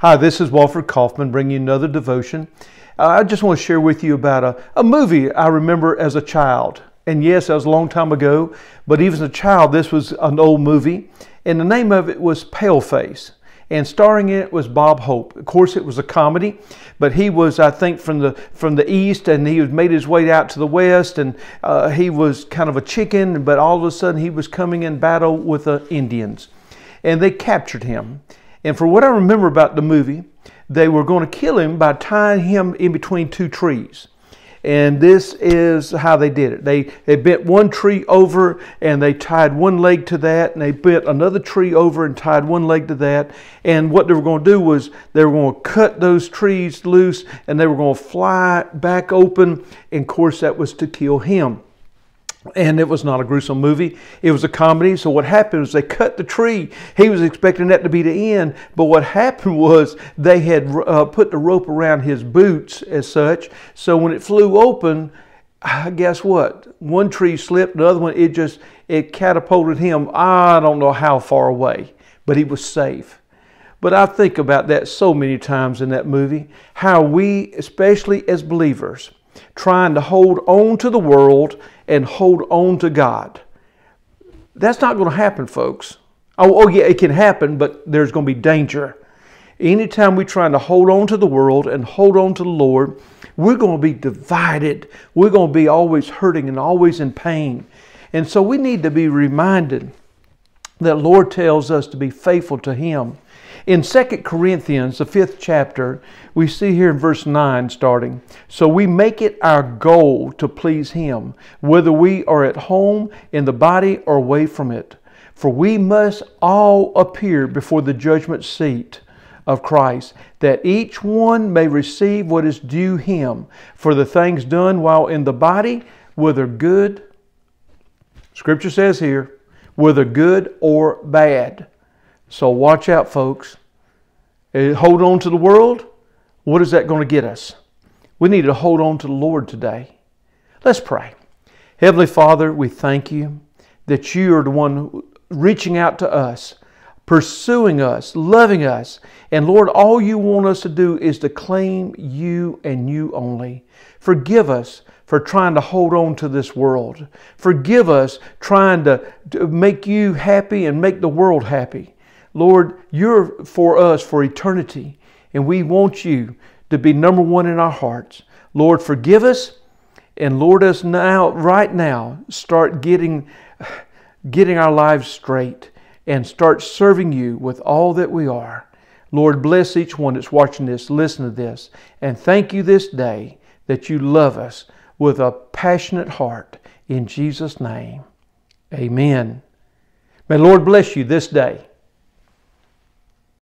Hi, this is Wofford Caughman bringing you another devotion. Uh, I just want to share with you about a, a movie I remember as a child. And yes, that was a long time ago, but even as a child, this was an old movie. And the name of it was Paleface. And starring in it was Bob Hope. Of course, it was a comedy, but he was, I think, from the from the east, and he was made his way out to the west, and uh, he was kind of a chicken. But all of a sudden, he was coming in battle with the Indians, and they captured him. And for what I remember about the movie, they were going to kill him by tying him in between two trees. And this is how they did it. They, they bent one tree over and they tied one leg to that, and they bent another tree over and tied one leg to that. And what they were going to do was they were going to cut those trees loose and they were going to fly back open. And of course, that was to kill him and it was not a gruesome movie. It was a comedy. So what happened was they cut the tree. He was expecting that to be the end, but what happened was they had uh, put the rope around his boots as such. So when it flew open, guess what? One tree slipped, the other one it just it catapulted him. I don't know how far away, but he was safe. But I think about that so many times in that movie. How we, especially as believers, trying to hold on to the world and hold on to God. That's not going to happen, folks. Oh, oh, yeah, it can happen, but there's going to be danger. Anytime we're trying to hold on to the world and hold on to the Lord, we're going to be divided. We're going to be always hurting and always in pain. And so we need to be reminded that Lord tells us to be faithful to Him. In 2 Corinthians, the fifth chapter, we see here in verse 9 starting, So we make it our goal to please Him, whether we are at home in the body or away from it. For we must all appear before the judgment seat of Christ, that each one may receive what is due him for the things done while in the body, whether good, Scripture says here, whether good or bad. So watch out, folks. Uh, hold on to the world. What is that going to get us? We need to hold on to the Lord today. Let's pray. Heavenly Father, we thank you that you are the one reaching out to us, pursuing us, loving us. And Lord, all you want us to do is to claim you and you only. Forgive us for trying to hold on to this world. Forgive us trying to, to make you happy and make the world happy. Lord, you're for us for eternity, and we want you to be number one in our hearts. Lord, forgive us, and Lord, us now, right now, start getting, getting our lives straight and start serving you with all that we are. Lord, bless each one that's watching this, listen to this, and thank you this day that you love us with a passionate heart. In Jesus' name, amen. May Lord bless you this day.